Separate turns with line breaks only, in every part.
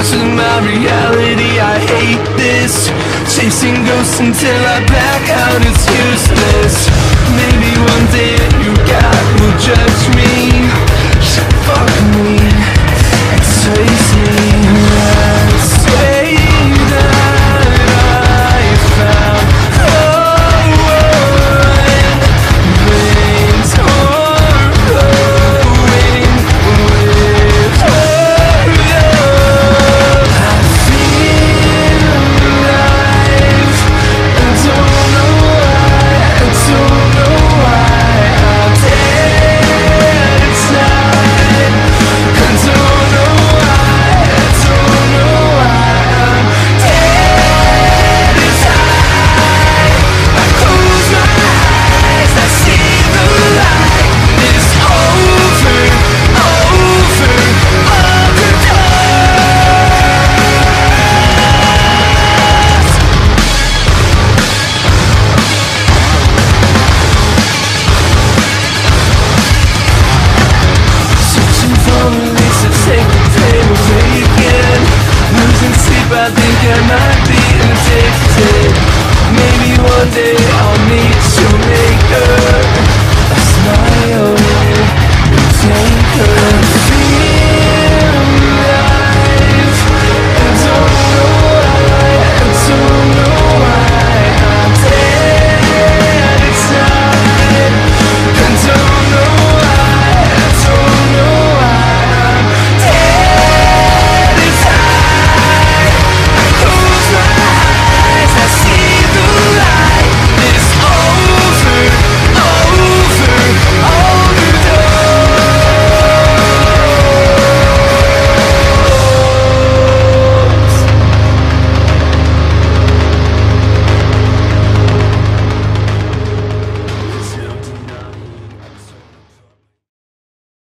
This is my reality, I hate this. Chasing ghosts until I back out, it's useless.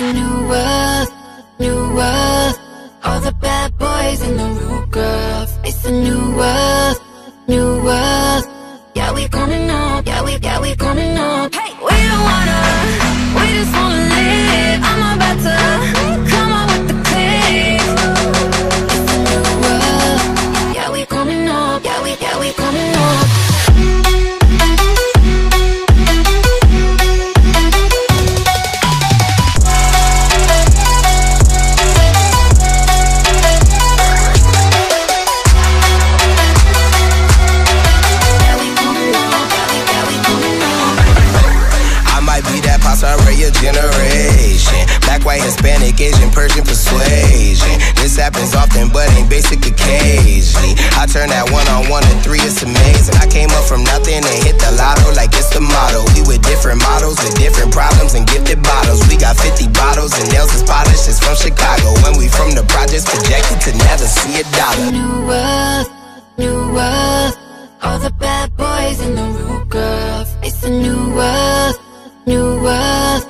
new world, new world. All the bad boys in the room.
Hispanic, Asian, Persian persuasion. This happens often, but ain't basic occasion. I turn that one on one to three, it's amazing. I came up from nothing and hit the lotto like it's the motto. We with different models, with different problems and gifted bottles. We got 50 bottles and nails is polished, from Chicago. When we from the projects, projected to never see a dollar.
New world, new world. All the bad boys and the rude girls. It's a new world, new world.